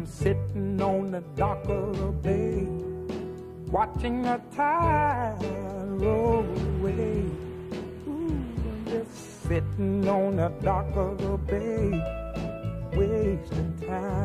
I'm sitting on the dock of the bay, watching the tide roll away. Ooh, I'm just sitting on the dock of the bay, wasting time.